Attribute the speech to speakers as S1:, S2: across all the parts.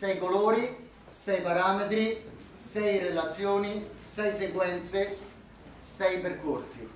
S1: 6 colori, 6 parametri, 6 relazioni, 6 sequenze, 6 percorsi.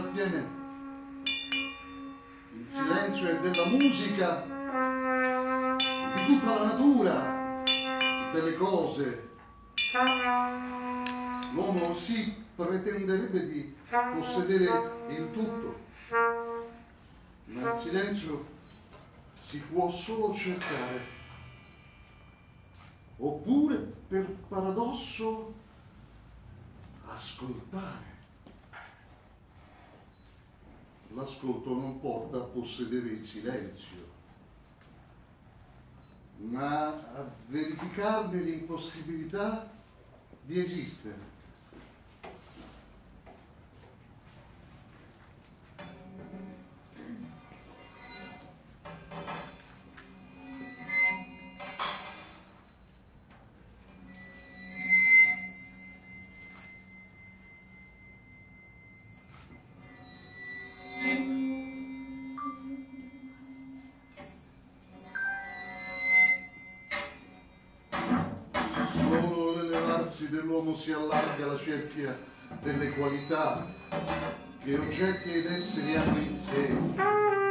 S2: Contiene il silenzio è della musica, di tutta la natura, delle cose. L'uomo si pretenderebbe di possedere il tutto, ma il silenzio si può solo cercare. Oppure, per paradosso, ascoltare. L'ascolto non porta a possedere il silenzio, ma a verificarne l'impossibilità di esistere. Dell'uomo si allarga la cerchia delle qualità che oggetti ed esseri hanno in sé.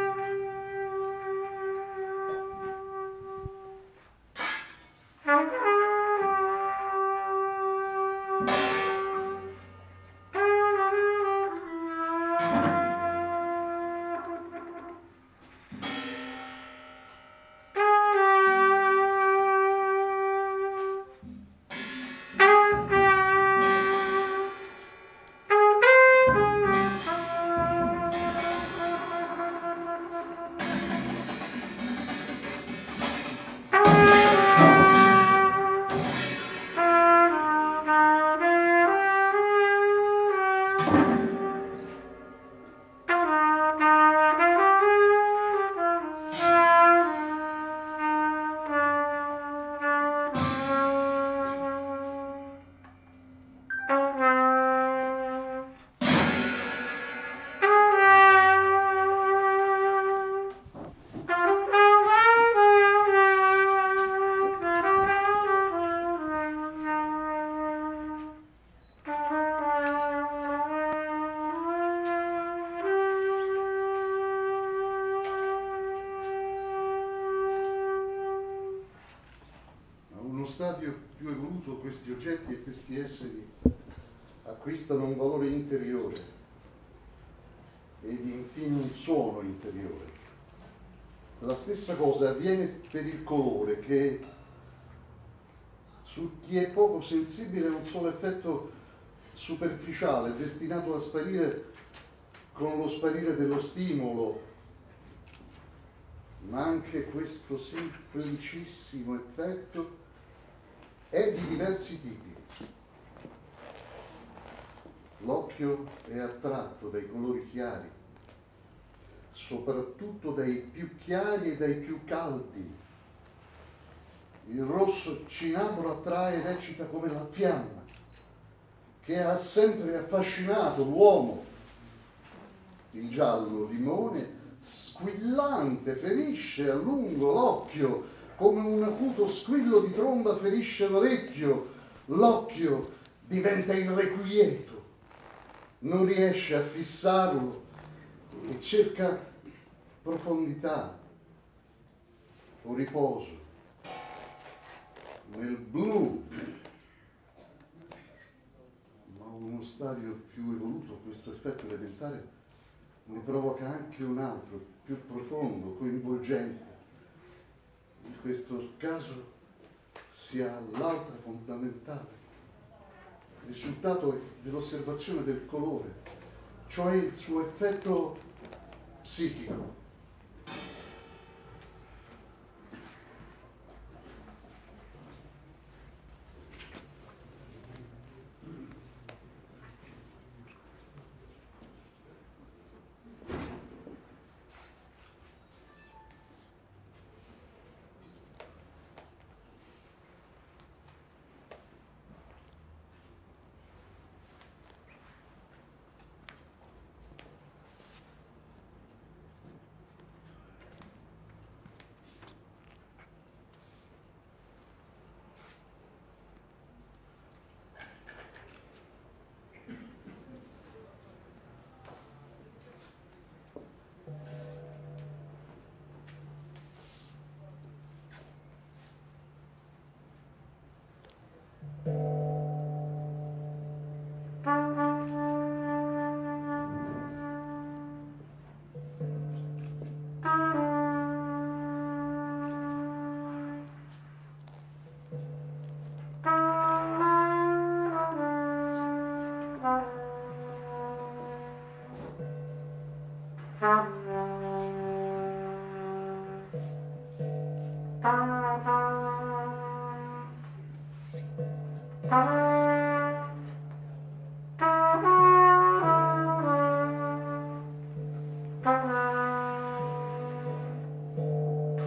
S2: Stadio più evoluto questi oggetti e questi esseri acquistano un valore interiore ed infine un suono interiore. La stessa cosa avviene per il colore che su chi è poco sensibile è un solo effetto superficiale destinato a sparire con lo sparire dello stimolo ma anche questo semplicissimo effetto è di diversi tipi. L'occhio è attratto dai colori chiari, soprattutto dai più chiari e dai più caldi. Il rosso cinabro attrae ed eccita come la fiamma, che ha sempre affascinato l'uomo. Il giallo limone squillante ferisce a lungo l'occhio, come un acuto squillo di tromba ferisce l'orecchio, l'occhio diventa irrequieto, non riesce a fissarlo e cerca profondità o riposo. Nel blu, ma uno stadio più evoluto questo effetto elementare ne provoca anche un altro, più profondo, coinvolgente. In questo caso si ha l'altra fondamentale, il risultato dell'osservazione del colore, cioè il suo effetto psichico.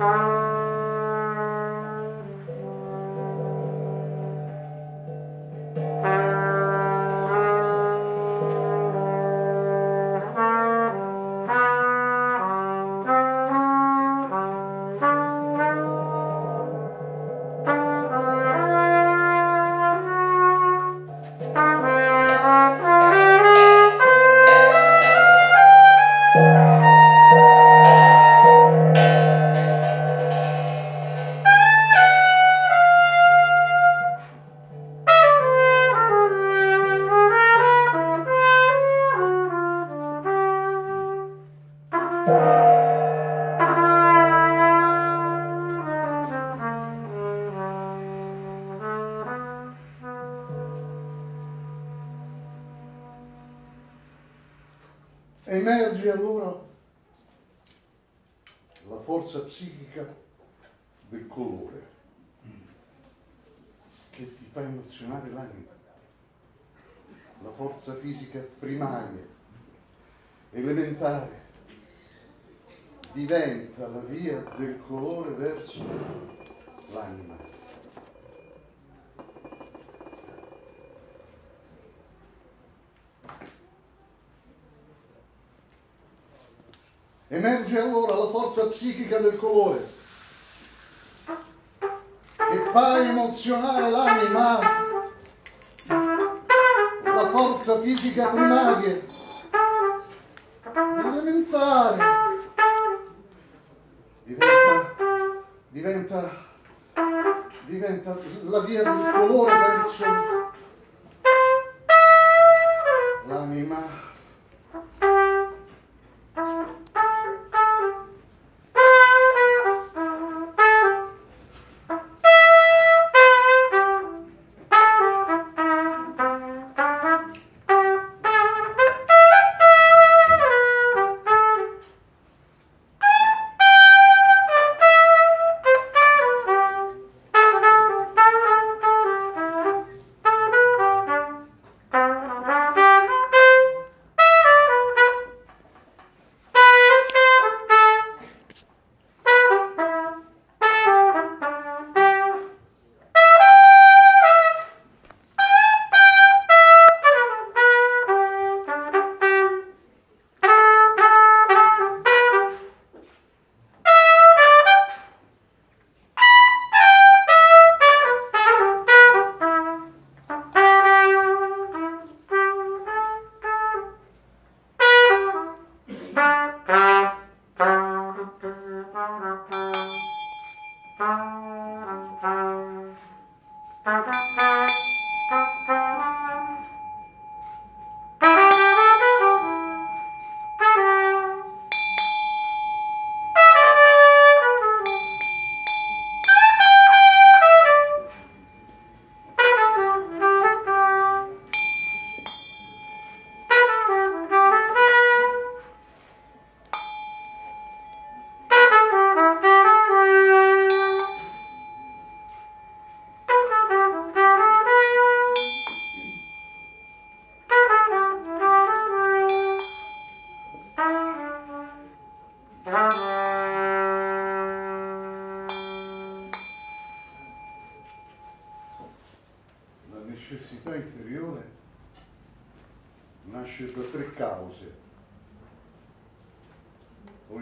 S2: Emerge forza fisica primaria, elementare, diventa la via del colore verso l'anima. Emerge allora la forza psichica del colore che fa emozionare l'anima, la forza fisica primaria, elementare, diventa, diventa, diventa la via del colore verso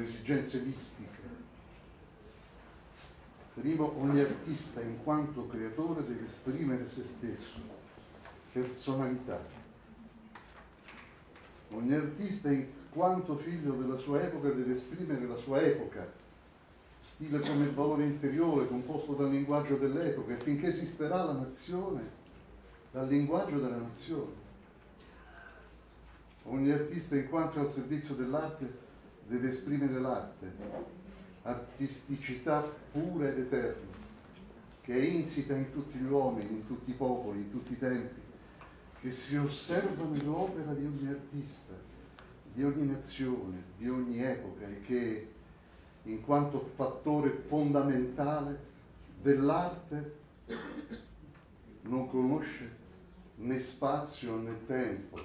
S2: esigenze mistiche. Primo, ogni artista in quanto creatore deve esprimere se stesso, personalità. Ogni artista in quanto figlio della sua epoca deve esprimere la sua epoca, stile come valore interiore composto dal linguaggio dell'epoca e finché esisterà la nazione, dal linguaggio della nazione. Ogni artista in quanto al servizio dell'arte deve esprimere l'arte, artisticità pura ed eterna, che è insita in tutti gli uomini, in tutti i popoli, in tutti i tempi, che si osserva nell'opera di ogni artista, di ogni nazione, di ogni epoca e che in quanto fattore fondamentale dell'arte non conosce né spazio né tempo,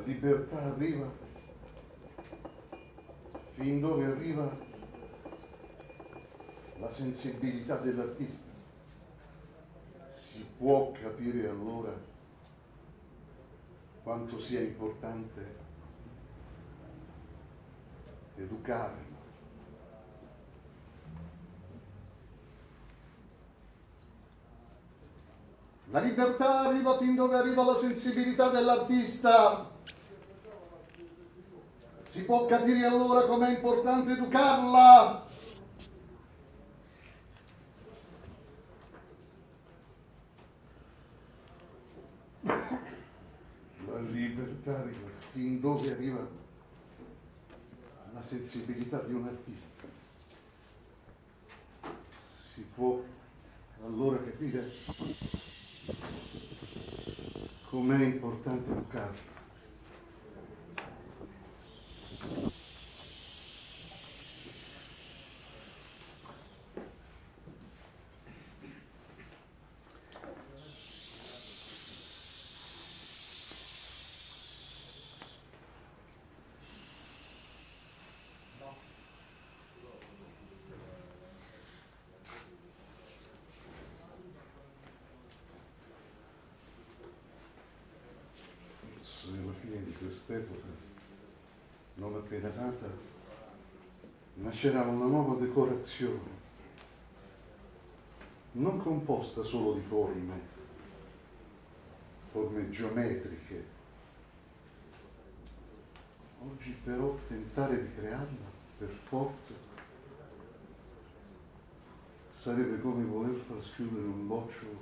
S2: libertà arriva fin dove arriva la sensibilità dell'artista. Si può capire allora quanto sia importante educare. La libertà arriva fin dove arriva la sensibilità dell'artista si può capire allora com'è importante educarla. La libertà fin dove arriva la sensibilità di un artista. Si può allora capire com'è importante educarla. Quest'epoca, non appena nata, nascerà una nuova decorazione, non composta solo di forme, forme geometriche. Oggi però tentare di crearla per forza sarebbe come voler far schiudere un bocciolo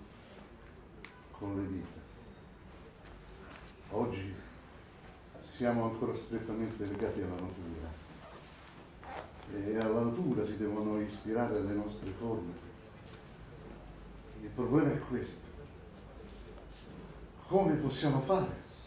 S2: con le dita. Oggi siamo ancora strettamente legati alla natura e alla natura si devono ispirare le nostre forme. Il problema è questo. Come possiamo fare?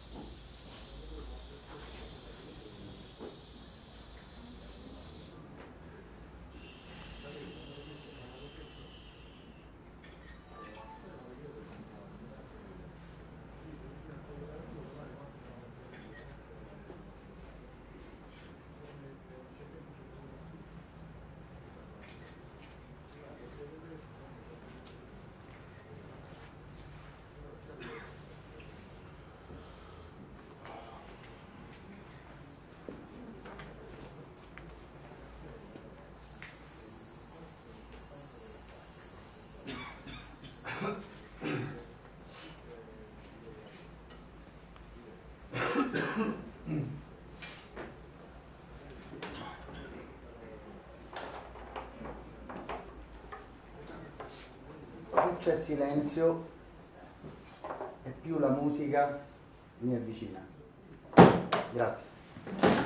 S1: Più c'è silenzio e più la musica mi avvicina. Grazie.